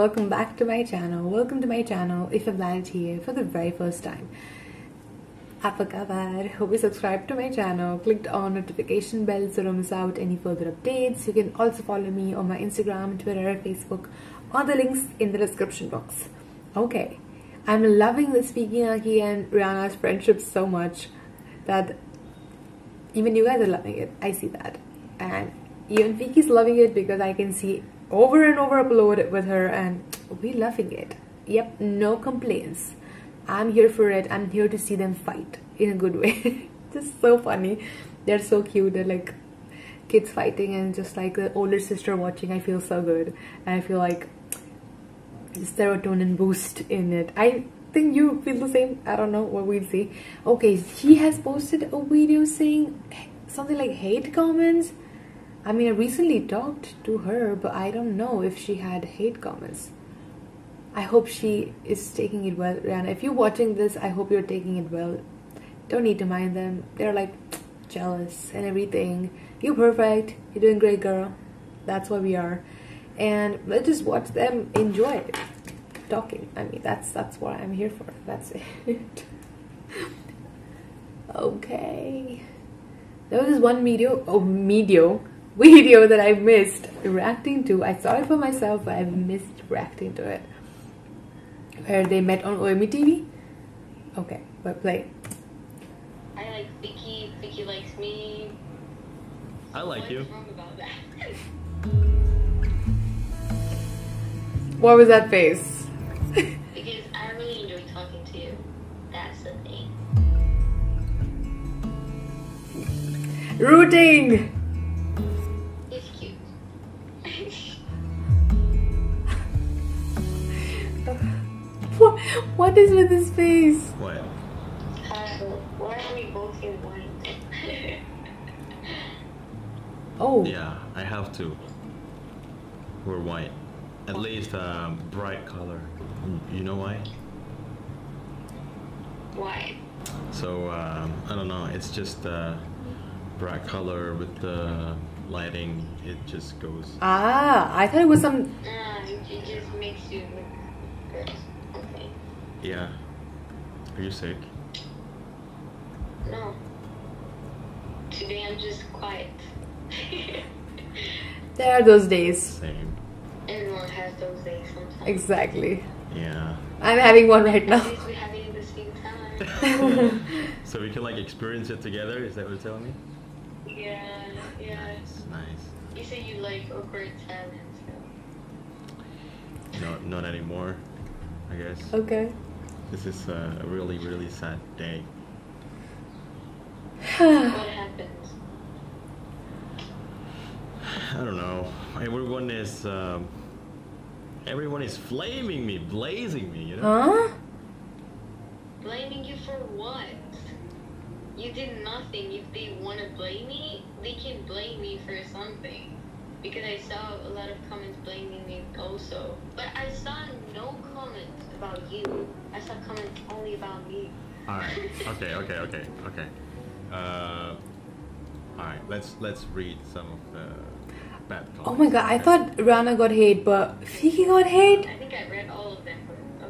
welcome back to my channel. Welcome to my channel if you've landed here for the very first time. Apa kabar? Hope you subscribed to my channel, clicked on notification bell so don't miss out any further updates. You can also follow me on my Instagram, Twitter, Facebook, all the links in the description box. Okay, I'm loving the Fiki Naki and Ryana's friendship so much that even you guys are loving it. I see that. And even Fiki's loving it because I can see over and over upload with her and we loving it. Yep, no complaints. I'm here for it. I'm here to see them fight in a good way. just so funny. They're so cute. They're like kids fighting and just like the older sister watching. I feel so good. And I feel like serotonin boost in it. I think you feel the same. I don't know what we'll see. Okay, he has posted a video saying something like hate comments. I mean, I recently talked to her, but I don't know if she had hate comments. I hope she is taking it well, Ryana. If you're watching this, I hope you're taking it well. Don't need to mind them. They're like jealous and everything. You're perfect. You're doing great, girl. That's what we are. And let's just watch them enjoy it. Talking. I mean, that's that's what I'm here for. That's it. okay. There was this one video, oh, video, video that I missed reacting to. I saw it for myself, but I missed reacting to it. Where they met on OME TV. Okay, but play. I like Fiki. Fiki likes me. I like What's you. wrong about that? What was that face? because I really enjoy talking to you. That's the thing. Rooting! What, what is with his face? What? uh, why are we both in white? Oh, Yeah, I have to. We're white. At least um, bright color. Mm, You know why? why? So um, I don't know. It's just uh, bright color with the lighting. It just goes. ah, I thought it was some. Ah, it it just makes you look good. Okay. Yeah. Are you sick? No. Today I'm just quiet. There are those days. Same. Everyone has those days sometimes. Exactly. Yeah. I'm having one right At now. least we have it at the same time. so we can like experience it together. Is that what you're telling me? yeah, yeah. Nice. Nice. You say you like awkward silence. So. No, not anymore. I guess. Okay. This is uh, a really, really sad day. What happened? I don't know. Everyone is um, everyone is flaming me, blazing me. You know. Huh? Blaming you for what? You did nothing. If they want to blame me, they can blame me for something. Because I saw a lot of comments blaming me also. But I saw no comments about you. I saw comments only about me. All right. Okay. Okay. Okay. Okay. Uh, all right. Let's let's read some of the bad comments. Oh my god, I thought Ryana got hate, but Fiki got hate? I think I read all of them.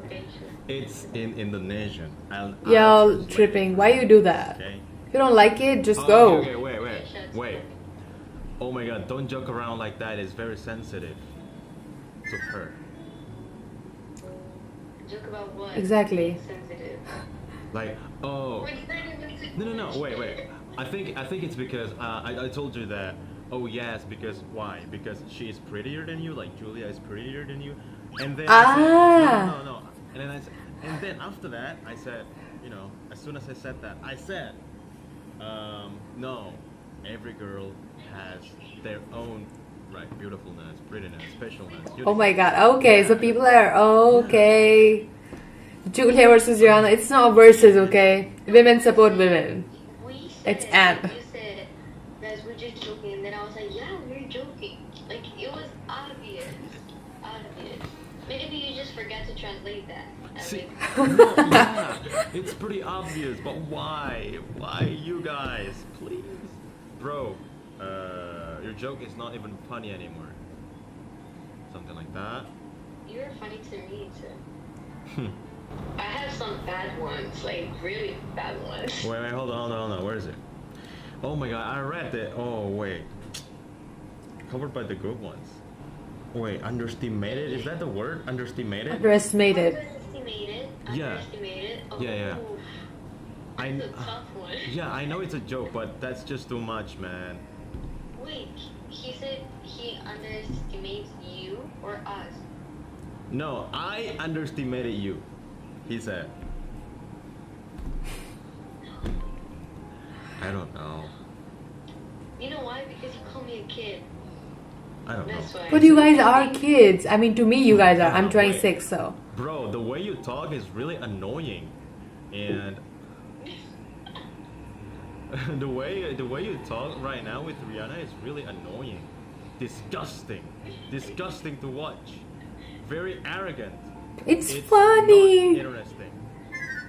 Okay, sure. it's in Indonesian. I'll, I'll Y'all translate tripping. Why you do that? Okay. If you don't like it, just Oh, go. Okay, okay, wait, wait, wait. Oh my god, don't joke around like that. It's very sensitive to her. Joke about what? Exactly. Sensitive. Like, oh. We're not even to- No, no, no. Wait, wait. I think I think it's because uh, I, I told you that. Oh yes, because why? Because she is prettier than you. Like Julia is prettier than you. And then I said, Ah. no, no, no. And then I said, and then after that, I said, you know, as soon as I said that, I said, um, no, every girl has their own right beautifulness, prettiness, specialness. Oh my god, okay, so people are okay. Julia versus Ryana, it's not versus, okay? Women support women. It's Anne. Guys, we're just joking. And then I was like, yeah, we're joking. Like, it was obvious. Obvious. Maybe you just forgot to translate that. See, no, yeah, it's pretty obvious, but why? Why you guys? Please, bro. Uh, your joke is not even funny anymore. Something like that. you're funny to me too. Hmm. I have some bad ones, like really bad ones. Wait, wait, hold on, hold on, hold on. Where is it? Oh my god, I read it. Oh wait, covered by the good ones. Wait, underestimated? Is that the word? Underestimated? Underestimated. Underestimated. Yeah. Underestimated. Oh, Yeah, yeah. I. That's a tough one. Yeah, I know it's a joke, but that's just too much, man. Wait, he said he underestimates you or us. No, I underestimated you. He said. I don't know. You know why? Because you call me a kid. I don't know. Why. But you guys are kids. I mean, to me, you guys are. I'm 26, so. Bro, the way you talk is really annoying, and the way the way you talk right now with Ryana is really annoying, disgusting, disgusting to watch, very arrogant. It's, It's funny. not interesting.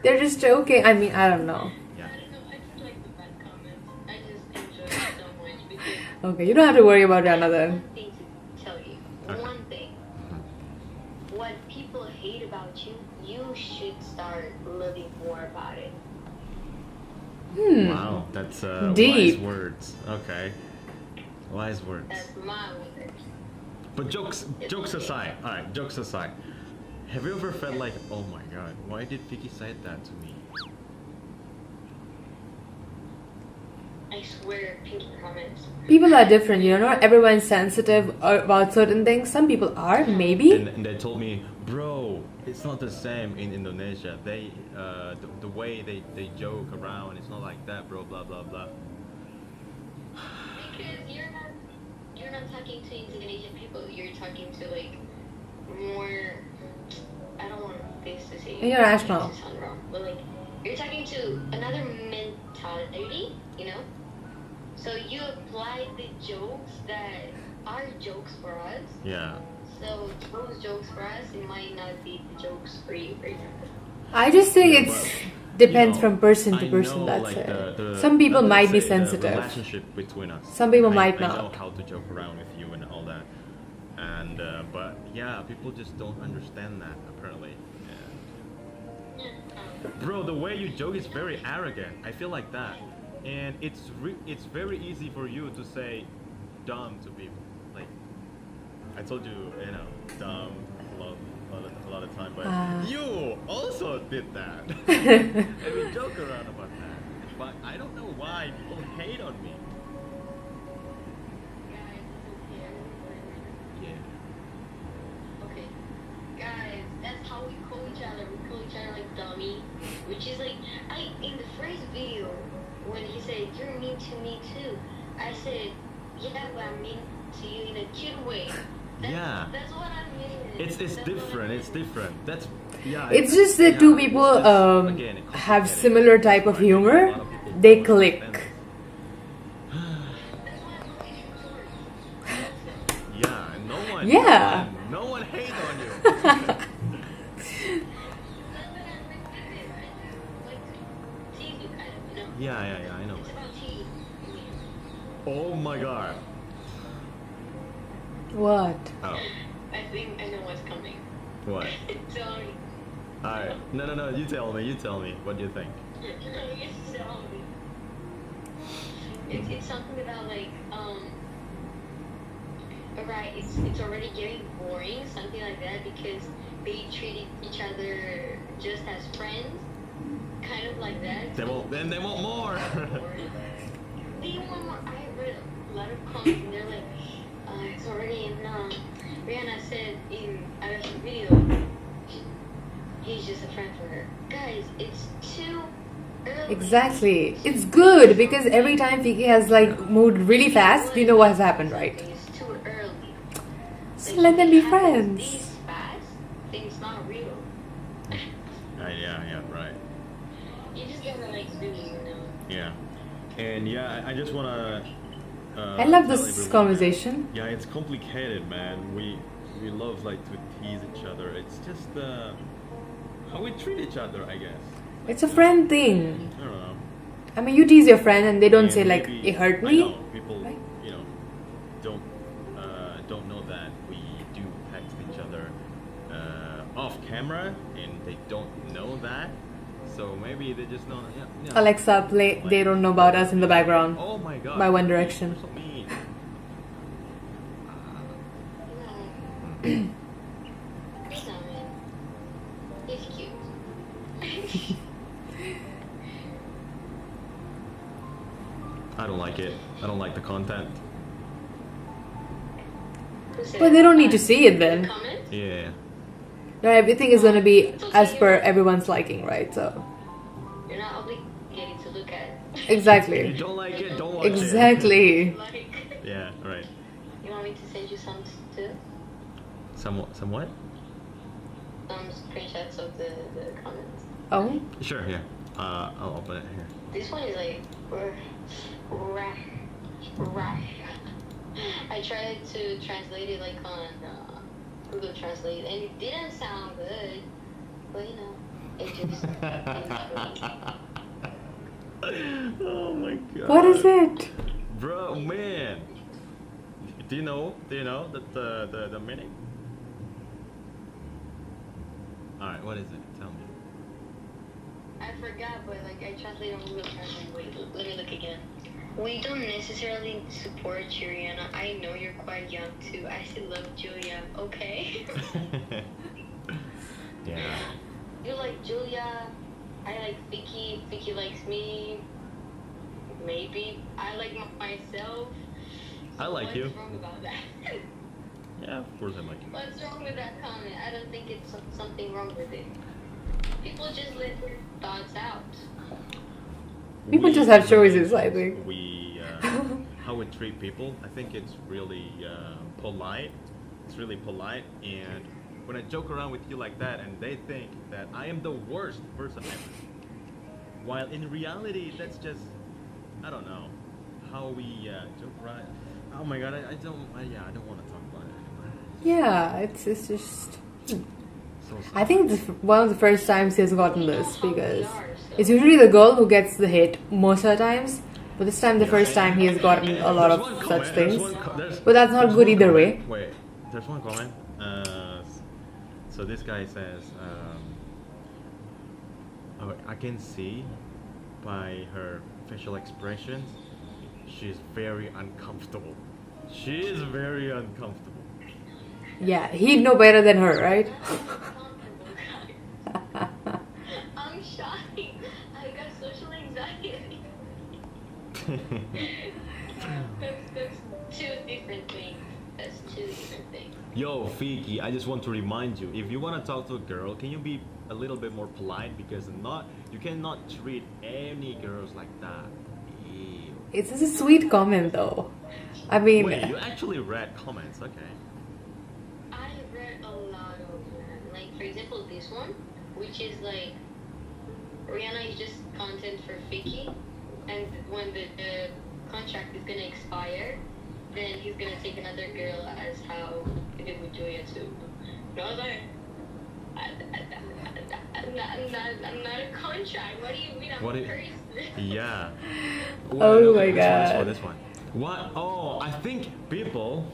They're just joking. I mean, I don't know. Yeah. I don't know. I just like the bad comments. I just enjoy it so much because Okay, you don't have to worry about Ryana then. one thing to tell you. Okay. One thing. What people hate about you, you should start loving more about it. Hmm. Wow, that's uh, Deep. wise words. Okay, wise words. That's my word. But jokes, jokes aside. All right, jokes aside. Have you ever felt like, oh my god, why did Fiki say that to me? I swear, people comments. People are different, you know. Not everyone's sensitive about certain things. Some people are, maybe. And, and they told me, bro, it's not the same in Indonesia. They, uh, the, the way they, they joke around, it's not like that, bro. Blah blah blah. Because you're not you're not talking to Indonesian people. You're talking to like more. I don't want this to say International. this to sound wrong, but like you're talking to another mentality. You know. So you apply the jokes that are jokes for us. Yeah. So those jokes for us, it might not be the jokes for you, for example. I just think Yeah, it's but, depends you know, from person to person. know, that's like, it. the- the- Some people let's might be say the sensitive. relationship between us. Some people I- might I know not. how to joke around with you and all that, and uh, but yeah, people just don't understand that apparently. Yeah, bro, the way you joke is very arrogant. I feel like that, and it's re- it's very easy for you to say dumb to people. Like I told you, you know, dumb a lot, a lot, of, a lot of time, but Ah. you also did that. and we joke around about that. But I don't know why people hate on me. okay. Yeah. Okay. Guys, that's how we call each other. We call each other like dummy. Which is like I in the first video when he said, You're mean to me too, I said, Yeah, but I'm mean to you in a cute way. That's, Yeah. That's what I mean. It's it's That's what I different. It's different. That's yeah. It's just that yeah, two people just, um, again, have similar type of That's why a humor. of They don't click. Me. Alright. No, no, no. You tell me. You tell me. What do you think? Yes, tell me. It's, it's something about like um right it's it's already getting boring something like that because they treat each other just as friends kind of like that They want. Then they want more. they want more I read a lot of comments and they're like uh, it's already in Ryana said in a video he's just a friend for her guys it's too early Exactly. It's good because every time Fiki has like moved really fast, you know what has happened, right? It's too early. So Like, let them be friends. This fast, then it's not real. Uh, yeah, yeah, right. You just gotta like really, you know. Yeah. And yeah, I I just wanna. Uh, I love this conversation. that- yeah, it's complicated, man. We we love like to tease each other. It's just uh, how we treat each other, I guess. It's a friend thing. I don't know. I mean, you tease your friend and they don't And say like maybe- it hurt I me. know, people, right? you know, don't uh, don't know that we do text each other uh, off camera and they don't know that. So maybe they just don't. Yeah, yeah. Alexa, play They Don't Know About Us in the background. Oh my god. by One Direction. So mean. He's not mean. He's cute. I don't like it. I don't like the content. But they don't need to see it then. Yeah. No, everything is gonna be as per everyone's liking, right? So at it. If you exactly, don't like it, don't watch it. exactly. Yeah. Right. you want me to send you some too? Somewhat. Somewhat. Some screenshots of the, the comments. Oh, Sure. Yeah. Uh, I'll open it here. This one is like, r- ra- ra- I tried to translate it like on uh, Google Translate, and it didn't sound good. But you know, it just. oh my god. what is it? Bro, man. Do you know? Do you know that the the, the meaning? All right. What is it? Tell me. I forgot, but like I translated on Google Translate. Wait, l- let me look again. We don't necessarily support Juliana. I know you're quite young too. I still love Julia. Okay. yeah. you like Julia. I like Fiki. Fiki likes me. Maybe I like m- myself. I like What's you. wrong about that? Yeah. Of course I like you. What's wrong with that comment? I don't think it's something wrong with it. People just let their thoughts out. People We- just have choices, I think. We uh, how we treat people. I think it's really uh, polite. It's really polite, and when I joke around with you like that, and they think that I am the worst person ever, while in reality, that's just I don't know how we uh, joke around. Oh my god, I, I don't. I, yeah, I don't want to talk about it anymore. Yeah, it's it's just. So I think this one of the first times he has gotten this You know how we because it's usually the girl who gets the hit most of the times. But this time, the first time, he has gotten a lot of such comment, things. one co- there's- But that's not good one either way. Wait, there's one comment. Uh, s- so this guy says, um, oh, I can see by her facial expressions, she's very uncomfortable. She is very uncomfortable. Yeah, he'd know better than her, right? I'm shy. I got social anxiety. That's two different. Yo, Fiki, I just want to remind you, if you want to talk to a girl, can you be a little bit more polite? Because not, you cannot treat any girls like that. Ew. It's just a sweet comment, though. I mean, Wait, you actually read comments, okay. I read a lot of them. Like, for example, this one, which is like, Ryana is just content for Fiki, and when the, the contract is gonna expire, then he's gonna take another girl as how he did with Julia too. No, I was like, I'm, not, I'm, not, I'm not a contract. What do you mean I'm What a it- person? Yeah. Oh Wait, my this one, God. This one, this one. What? Oh, I think people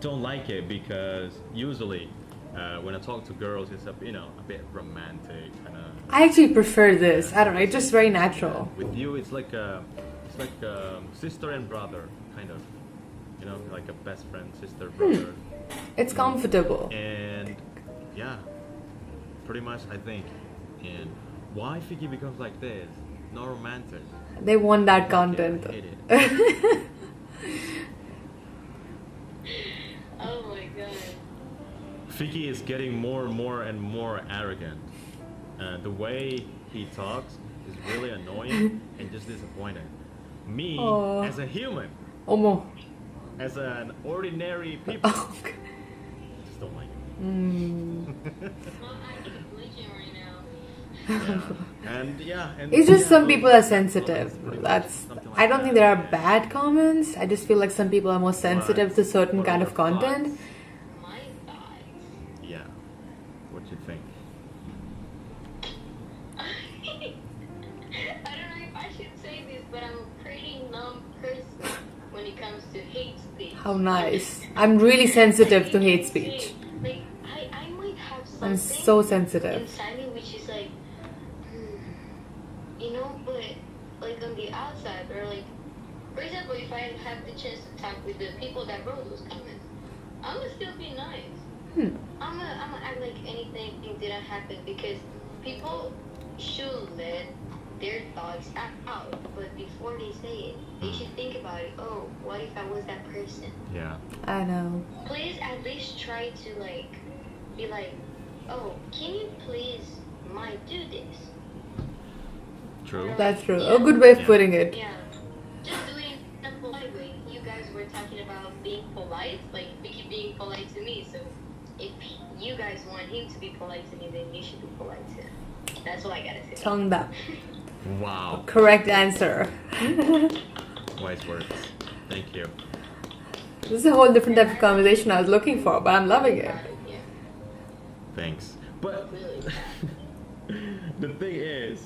don't like it because usually uh, when I talk to girls, it's a you know a bit romantic kind of. I actually prefer this. I don't know, it's just very natural. With you, it's like a, it's like a sister and brother kind of, you know, like a best friend, sister, brother, It's comfortable. and yeah, pretty much I think. And why Fiki becomes like this? Not romantic. They want that I content. hate it. oh my god. Fiki is getting more and more and more arrogant. Uh, the way he talks is really annoying and just disappointing. Me, Aw. as a human, Omo. As an ordinary people, Oh, just don't like it. mm. Well, I'm glitching right now. Yeah. And yeah, and It's just yeah, some people are sensitive. That's. like I don't that, think there are bad comments. I just feel like some people are more sensitive Right. to certain kind of content. How nice. I'm really sensitive to hate speech. Like, I, I might have some I'm so sensitive. inside me, which is like, you know, but like on the outside, or like, for example, if I have the chance to talk with the people that wrote those comments, I'm gonna still be nice. Hmm. I'm gonna, I'm gonna act like anything didn't happen because people should let their thoughts out, but before they say it, they hmm. should think about it. Oh, what if I was that person? Yeah. I know. Please at least try to like be like, oh, can you please might do this? True. That's true. A good way of Yeah. putting it. Yeah. Just doing it in polite way. You guys were talking about being polite, like Fiki being polite to me. So if you guys want him to be polite to me, then you should be polite to him. That's all I gotta say. Tongue that. Wow. Correct answer. Wise words. Thank you. this is a whole different type of conversation I was looking for, but I'm loving it. Thanks. But the thing is,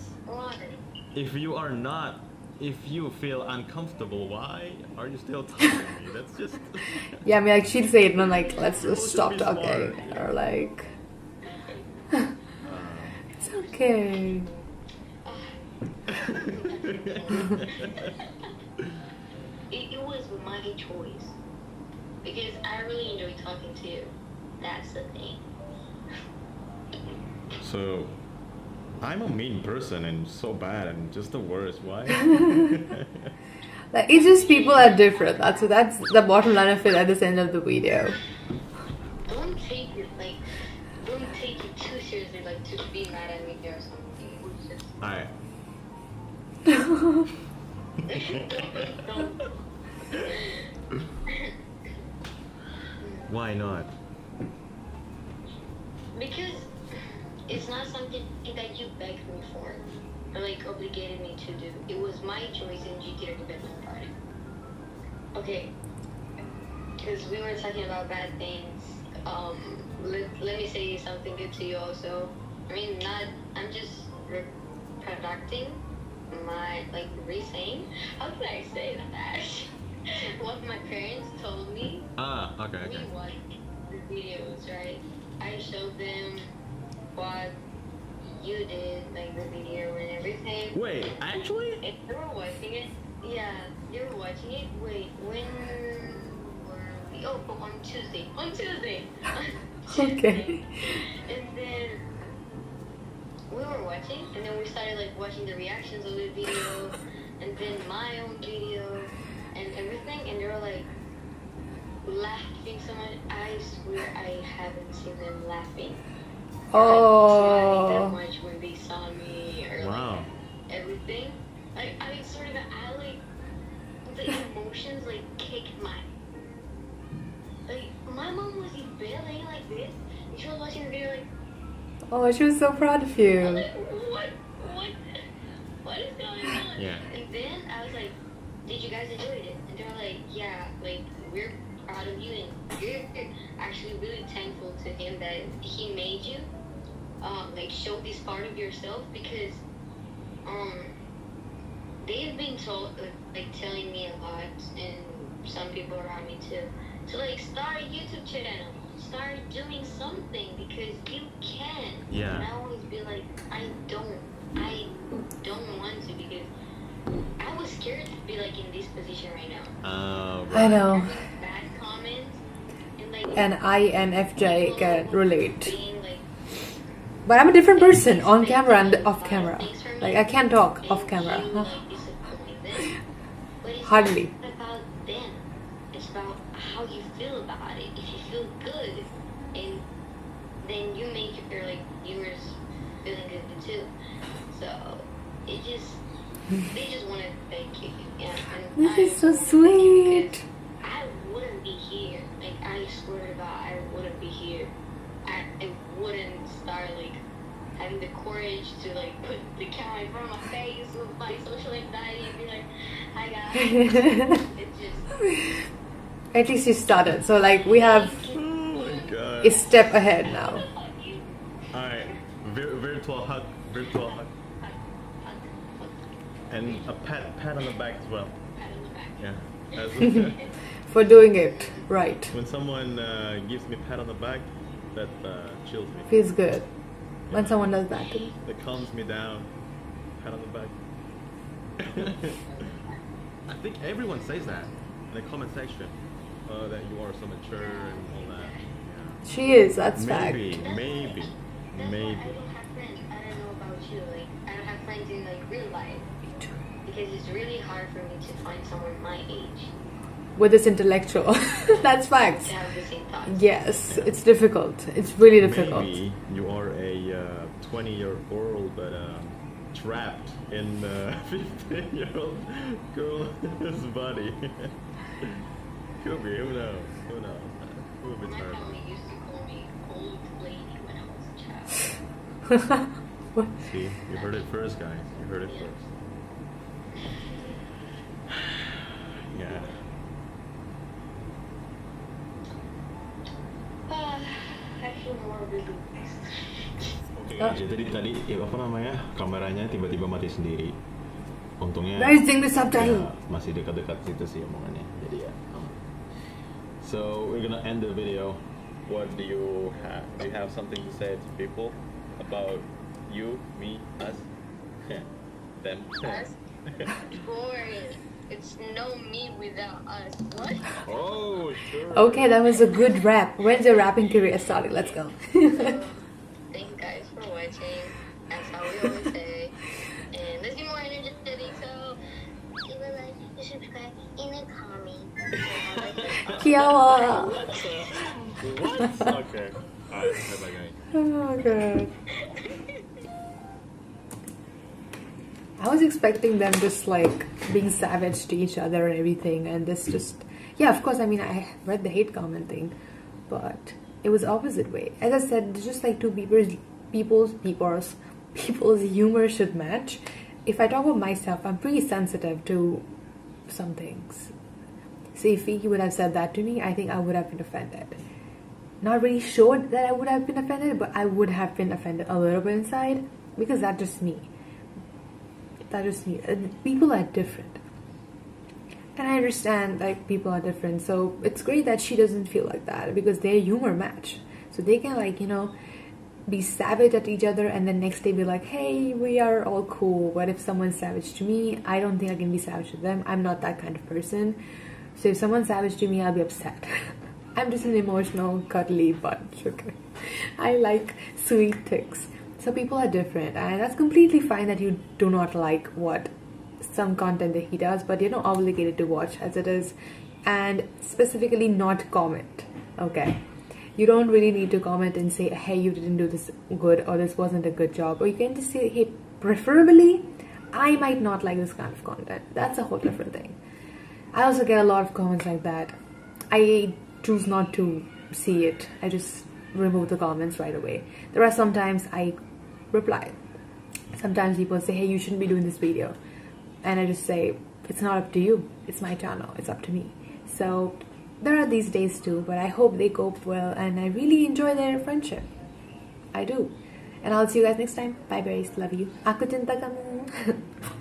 if you are not, if you feel uncomfortable, why are you still talking to me? That's just. Yeah, I mean, like she'd say it, and I'm like, let's just stop talking, smart, yeah. or like, Uh, it's okay. It, it was my choice. Because I really enjoy talking to you. That's the thing. so, I'm a mean person and so bad and just the worst. Why? Like it's just people are different. That's that's the bottom line of it at this end of the video. Don't take it like, don't take it too seriously, like to be mad at me or something. Just, Alright. Why not? because it's not something that you begged me for, or like obligated me to do. It was my choice, and you didn't me about it. Okay, because we were talking about bad things. Um, let, let me say something good to you also. I mean, not. I'm just reproducting my like re-saying. How can I say that? what my parents told me Ah, okay, okay. we watched the videos, right? I showed them what you did, like the video and everything. Wait, actually? And they were watching it. Yeah, they were watching it. Wait, when were we? Oh, on Tuesday. On Tuesday. Okay. And then we were watching, and then we started like watching the reactions of the video, and then my own video, and everything, and they were like laughing so much. I swear I haven't seen them laughing. or, like, that Oh, much when they saw me, or Wow. like everything. Like I sort of, I like the emotions like kicked my. Like my mom was in bed like this, and she was watching the video like. Oh, she was so proud of I'm you. like, what, what, what is going on? Yeah. And then I was like, did you guys enjoy it? And they were like, yeah, like we're proud of you, and you're actually really thankful to him that he made you, um, like show this part of yourself because, um, they've been told, like telling me a lot, and some people around me too, to like start a YouTube channel, start doing something because you can. Yeah. And I always be like, I don't, I don't want to because I was scared to be like in this position right now. Uh, I right. know. Having bad comments and like And INFJ can relate. being like But I'm a different person on camera and off camera. Like I can't talk off camera. and you, like, disappoint them. But it's Hardly. About. It's about how you feel about it. If you feel good, and then you make your like viewers feeling good too. So it just they just want to thank you. Yeah, and This I is so wanna thank you because sweet. I wouldn't be here. Like I swear to God, I wouldn't be here. I, I wouldn't start like having the courage to like put the camera in front of my face with my social anxiety and be like, "Hi guys." it's just At least you started. So like we have Oh a step ahead now. Alright. Vir- virtual hug. Virtual hug. And a pat pat on the back as well. Pat on the back. Yeah. That's For doing it right. when someone uh, gives me a pat on the back, that uh, chills me. Feels good when someone does that to me. That calms me down. Pat on the back. I think everyone says that in the comment section. Uh, that you are so mature and all that. She is, that's Maybe, fact. That's maybe, maybe. I don't have friends. I don't know about you. Like I don't have friends in like real life because it's really hard for me to find someone my age With this intellectual. that's facts. to have the same thoughts. Yes, it's difficult. It's really difficult. Maybe you are a uh, 20 year old but um, trapped in a 15 year old girl's body. Could be, who knows? Who knows? Who would be My terrible? family used to call me old lady when I was a child. what? See, you heard it first, guys. You heard it Yeah. first. Yeah. Ah, I feel more relieved. Oke, Oh. guys, jadi tadi ya apa namanya kameranya tiba-tiba mati sendiri. Untungnya Raising the subtitle. ya, masih dekat-dekat situ sih omongannya. Jadi ya. Aman. So we're gonna end the video. What do you have? Do you have something to say to people about you, me, us, them? Us? Boring. It's no me without us. What? Oh, sure. Okay, that was a good rap. When's your rapping career starting? Let's go. Oh. I was expecting them just like being savage to each other and everything, and this just yeah. Of course, I mean I read the hate comment thing, but it was opposite way. As I said, just like two people's people's people's people's humor should match. If I talk about myself, I'm pretty sensitive to some things. So if he would have said that to me, I think I would have been offended not really sure that I would have been offended, but I would have been offended a little bit inside because that's just me. That just me. Uh, People are different. And I understand like people are different, so it's great that she doesn't feel like that because they're humor match. So they can like, you know, be savage at each other and then next day be like, hey, we are all cool. What if someone's savage to me? I don't think I can be savage to them. I'm not that kind of person. So if someone's savage to me, I'll be upset. I'm just an emotional, cuddly bunch, okay? I like sweet things. So people are different, and that's completely fine that you do not like what some content that he does, but you're not obligated to watch as it is, and specifically not comment, okay? You don't really need to comment and say, hey, you didn't do this good, or this wasn't a good job, or you can just say, hey, preferably, I might not like this kind of content. That's a whole different thing. I also get a lot of comments like that. I choose not to see it. I just remove the comments right away. There are sometimes I reply. Sometimes people say, hey, you shouldn't be doing this video. And I just say, it's not up to you. It's my channel. It's up to me. So there are these days too, but I hope they cope well and I really enjoy their friendship. I do. And I'll see you guys next time. Bye, berries. Love you. Aku cinta kamu.